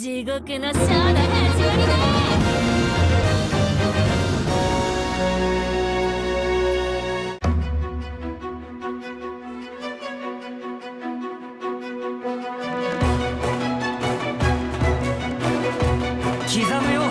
地獄のショーの始まりだ刻むよ